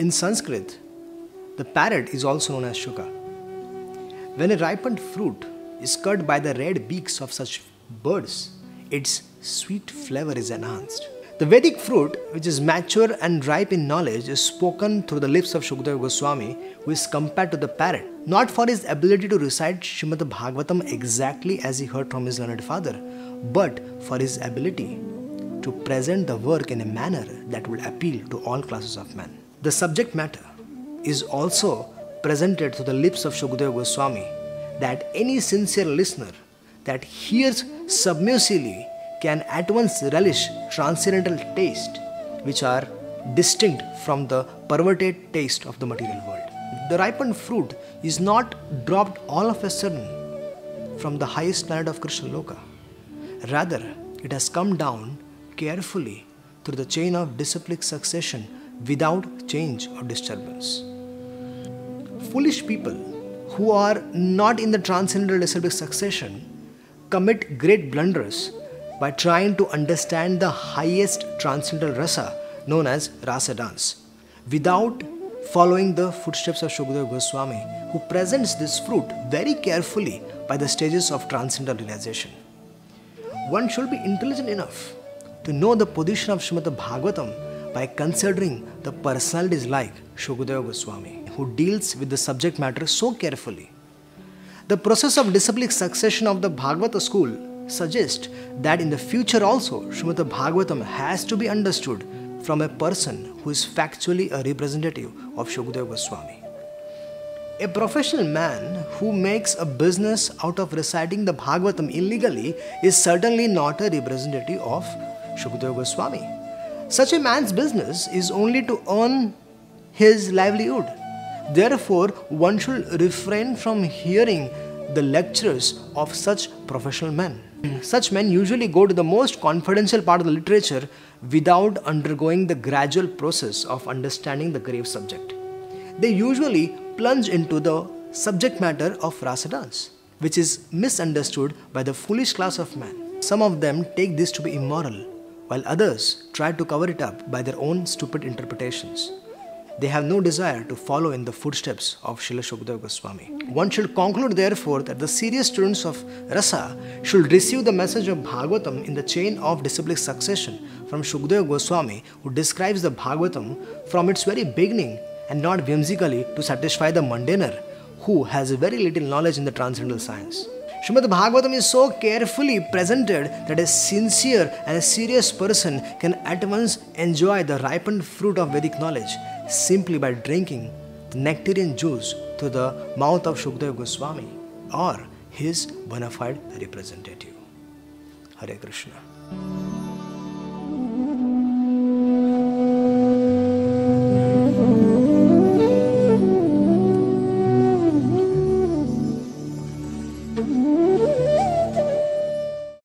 In Sanskrit, the parrot is also known as shuka. When a ripened fruit is cut by the red beaks of such birds, its sweet flavor is enhanced. The Vedic fruit, which is mature and ripe in knowledge, is spoken through the lips of Shukadeva Goswami, who is compared to the parrot, not for his ability to recite Shrimad Bhagavatam exactly as he heard from his learned father, but for his ability to present the work in a manner that will appeal to all classes of men. The subject matter is also presented through the lips of Shukadeva Goswami that any sincere listener that hears submissively can at once relish transcendental taste which are distinct from the perverted taste of the material world. The ripened fruit is not dropped all of a sudden from the highest planet of Krishna Loka. Rather, it has come down carefully through the chain of disciplic succession without change or disturbance. Foolish people who are not in the transcendental disciplic succession commit great blunders by trying to understand the highest transcendental rasa known as rasa dance without following the footsteps of Shukadeva Goswami who presents this fruit very carefully by the stages of transcendental realization. One should be intelligent enough to know the position of Srimad Bhagavatam by considering the personalities like Shukadeva Goswami who deals with the subject matter so carefully. The process of disciplic succession of the Bhagavata school suggests that in the future also Srimad Bhagavatam has to be understood from a person who is factually a representative of Shukadeva Goswami. A professional man who makes a business out of reciting the Bhagavatam illegally is certainly not a representative of Shukadeva Goswami. Such a man's business is only to earn his livelihood. Therefore, one should refrain from hearing the lectures of such professional men. Such men usually go to the most confidential part of the literature without undergoing the gradual process of understanding the grave subject. They usually plunge into the subject matter of rasa dance, which is misunderstood by the foolish class of men. Some of them take this to be immoral, while others try to cover it up by their own stupid interpretations. They have no desire to follow in the footsteps of Srila Shukadeva Goswami. One should conclude, therefore, that the serious students of Rasa should receive the message of Bhagavatam in the chain of disciplic succession from Shukadeva Goswami, who describes the Bhagavatam from its very beginning and not whimsically to satisfy the mundaner who has very little knowledge in the transcendental science. Srimad Bhagavatam is so carefully presented that a sincere and a serious person can at once enjoy the ripened fruit of Vedic knowledge simply by drinking the nectarian juice through the mouth of Shukdev Goswami or his bona fide representative. Hare Krishna.